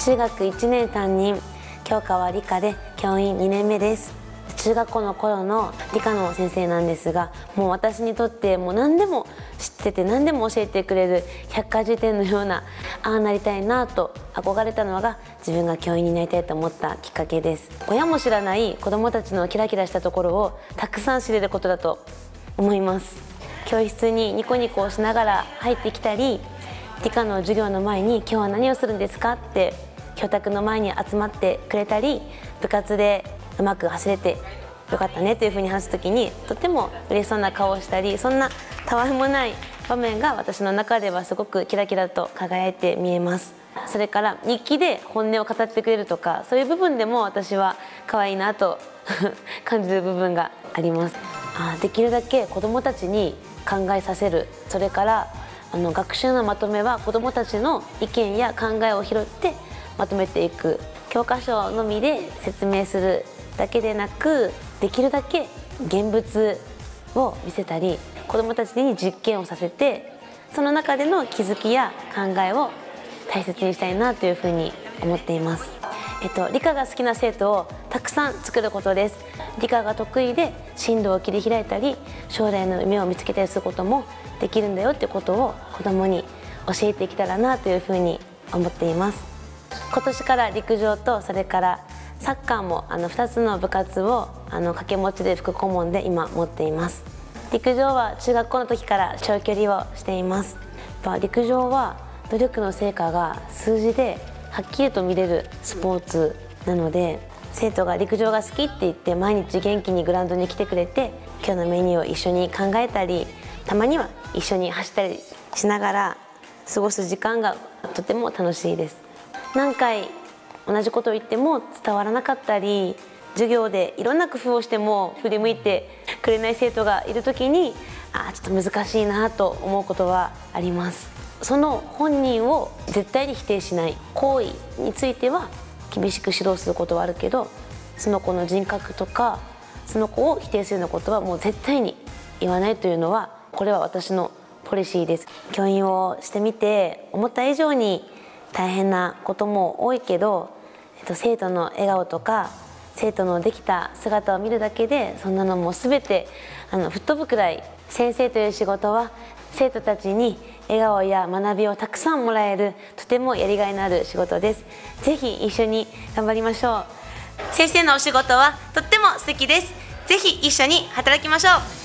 中学1年担任教科は理科で教員2年目です中学校の頃の理科の先生なんですがもう私にとってもう何でも知ってて何でも教えてくれる百科事典のようなああなりたいなと憧れたのが自分が教員になりたいと思ったきっかけです親も知らない子どもたちのキラキラしたところをたくさん知れることだと思います教室にニコニコしながら入ってきたり理科の授業の前に「今日は何をするんですか?」って教託の前に集まってくれたり部活でうまく走れてよかったねというふうに話す時にとても嬉しそうな顔をしたりそんなたわいもない場面が私の中ではすごくキラキラと輝いて見えますそれから日記で本音を語ってくれるとかそういう部分でも私は可愛いなと感じる部分がありますあできるだけ子どもたちに考えさせるそれからあの学習のまとめは子どもたちの意見や考えを拾ってまとめていく教科書のみで説明するだけでなくできるだけ現物を見せたり子どもたちに実験をさせてその中での気づきや考えを大切にしたいなというふうに思っています。えっと、理科が好きな生徒をたくさん作ることです理科が得意で進路を切り開いたり将来の夢を見つけたりすることもできるんだよってことを子どもに教えていけたらなというふうに思っています今年から陸上とそれからサッカーもあの2つの部活をあの掛け持ちで副顧問で今持っています。陸上は中学校の時から長距離をしています。やっぱ陸上は努力の成果が数字ではっきりと見れるスポーツなので生徒が陸上が好きって言って毎日元気にグラウンドに来てくれて今日のメニューを一緒に考えたりたまには一緒に走ったりしながら過ごす時間がとても楽しいです。何回同じことを言っても伝わらなかったり授業でいろんな工夫をしても振り向いてくれない生徒がいる時にあちょっと難しいなと思うことはあります。その本人を絶対に否定しない行為については厳しく指導することはあるけどその子の人格とかその子を否定するようなことはもう絶対に言わないというのはこれは私のポリシーです。教員をしてみて思った以上に大変なことも多いけど、えっと、生徒の笑顔とか生徒のできた姿を見るだけでそんなのも全てあの吹っ飛ぶくらい先生という仕事は生徒たちに笑顔や学びをたくさんもらえるとてもやりがいのある仕事です。ぜひ一緒に頑張りましょう。先生のお仕事はとっても素敵です。ぜひ一緒に働きましょう。